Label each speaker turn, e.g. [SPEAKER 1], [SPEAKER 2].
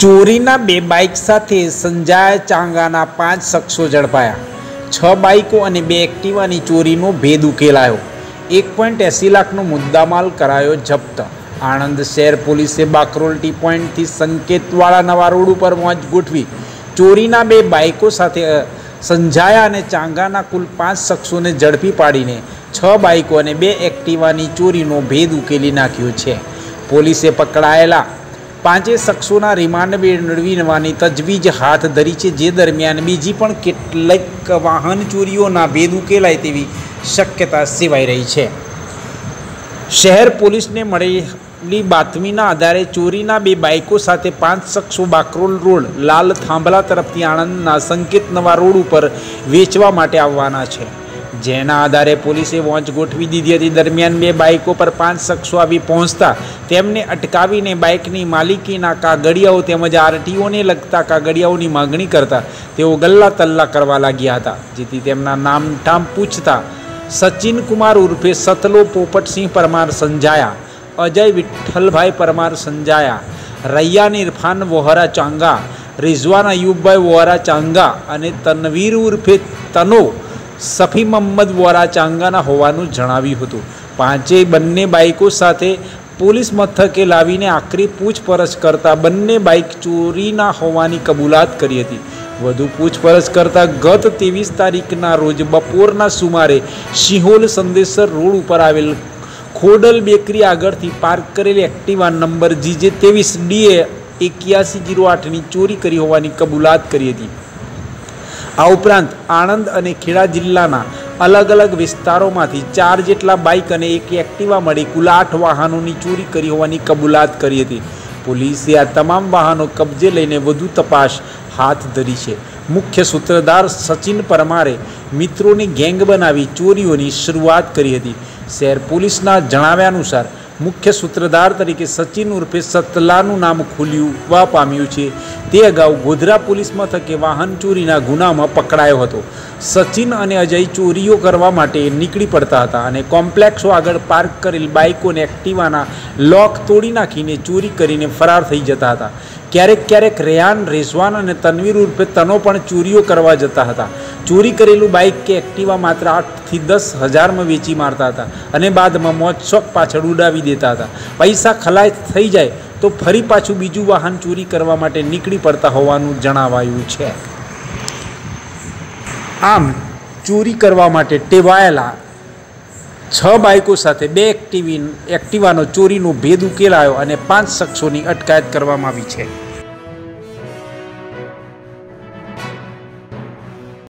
[SPEAKER 1] ચોરીના બે બાઇક સાથે સંજાય ચાંગાના પાંચ શખ્સો ઝડપાયા. છ બાઇકો અને બે એક્ટિવાની ચોરીનો ભેદ ઉકેલાયો. એક પોઈન્ટ એંસી લાખનો મુદ્દામાલ કરાયો જપ્ત. આણંદ શહેર પોલીસે બાકરોલ ટી પોઈન્ટથી સંકેતવાળા નવા રોડ ઉપર મોજ ગોઠવી ચોરીના બે બાઇકો સાથે સંજાયા અને ચાંગાના કુલ પાંચ શખ્સોને ઝડપી પાડીને છ બાઇકો અને બે એક્ટિવાની ચોરીનો ભેદ ઉકેલી નાખ્યો છે. પોલીસે પકડાયેલા પાંચેય શખ્સોના રિમાન્ડ મેળવીવાની તજવીજ હાથ ધરી છે. જે દરમિયાન બીજી પણ કેટલીક વાહન ચોરીઓના ભેદ ઉકેલાય તેવી શક્યતા સેવાઈ રહી છે. શહેર પોલીસને મળેલી બાતમીના આધારે ચોરીના બે બાઇકો સાથે પાંચ શખ્સો બાકરોલ રોડ, લાલ થાંભલા તરફથી આણંદના સંકેત નવા રોડ ઉપર વેચવા માટે આવવાના છે. જેના આધારે પોલીસે વોચ ગોઠવી દીધી હતી. દરમિયાન બે બાઇકો પર પાંચ શખ્સો આવી પહોંચતા તેમને અટકાવીને બાઇકની માલિકીના કાગળિયાઓ તેમજ આરટીઓને લગતા કાગળિયાઓની માગણી કરતા તેઓ ગલ્લા તલ્લા કરવા લાગ્યા હતા, જેથી તેમના નામ ઠામ પૂછતા સચિન કુમાર ઉર્ફે સતલો પોપટસિંહ પરમાર સંજાયા, અજય વિઠ્ઠલભાઈ પરમાર સંજાયા રૈયાન ઇરફાન વોહરા ચાંગા, રિઝવાન અયુબભાઈ વોહરા ચાંગા અને તનવીર ઉર્ફે તનો સફી મહમ્મદ વોરા ચાંગાના હોવાનું જણાવ્યું હતું. પાંચેય બંને બાઇકો સાથે પોલીસ મથકે લાવીને આખરી પૂછપરછ કરતા બંને બાઇક ચોરીના હોવાની કબૂલાત કરી હતી. વધુ પૂછપરછ કરતા ગત ત્રેવીસ તારીખના રોજ બપોરના સુમારે શિહોલ સંદેશર રોડ ઉપર આવેલ ખોડલ બેકરી આગળથી પાર્ક કરેલી એક્ટિવા નંબર જીજે ત્રેવીસ ડીએ એક્યાસી જીરો આઠની ચોરી કરી હોવાની કબૂલાત કરી હતી. આ ઉપરાંત આણંદ અને ખેડા જિલ્લાના અલગ અલગ વિસ્તારોમાંથી ચાર જેટલા બાઇક અને એક એક્ટિવા મળી કુલ આઠ વાહનોની ચોરી કરી હોવાની કબૂલાત કરી હતી. પોલીસે આ તમામ વાહનો કબજે લઈને વધુ તપાસ હાથ ધરી છે. મુખ્ય સૂત્રધાર સચિન પરમારે મિત્રોની ગેંગ બનાવી ચોરીઓની શરૂઆત કરી હતી. શહેર પોલીસના જણાવ્યા અનુસાર મુખ્ય સૂત્રધાર તરીકે સચિન ઉર્ફે સતલાનું નામ ખુલવા પામ્યું છે. તે અગાઉ ગોધરા પોલીસ મથકે વાહન ચોરીના ગુનામાં પકડાયો હતો. સચિન અને અજય ચોરીઓ કરવા માટે નીકળી પડતા હતા અને કોમ્પ્લેક્સો આગળ પાર્ક કરેલ બાઇકોને એક્ટિવાના લોક તોડી નાખીને ચોરી કરીને ફરાર થઈ જતા હતા. ક્યારેક ક્યારેક રેહાન, રેઝવાન અને તનવીર ઉર્ફે તનો પણ ચોરીઓ કરવા જતા હતા. ચોરી કરેલું બાઇક કે એક્ટિવા માત્ર આઠથી દસ હજારમાં વેચી મારતા હતા અને બાદમાં મોજ શોખ પાછળ ઉડાવી દેતા હતા. પૈસા ખલાય થઈ જાય તો ફરી પાછું બીજું વાહન ચોરી કરવા માટે નીકળી પડતા હોવાનું જણાવાયું છે. આમ, ચોરી કરવા માટે ટેવાયેલા છ બાઇકો સાથે બે એક્ટિવી એક્ટિવાનો ચોરીનો ભેદ ઉકેલાયો અને પાંચ શખ્સોની અટકાયત કરવામાં આવી છે.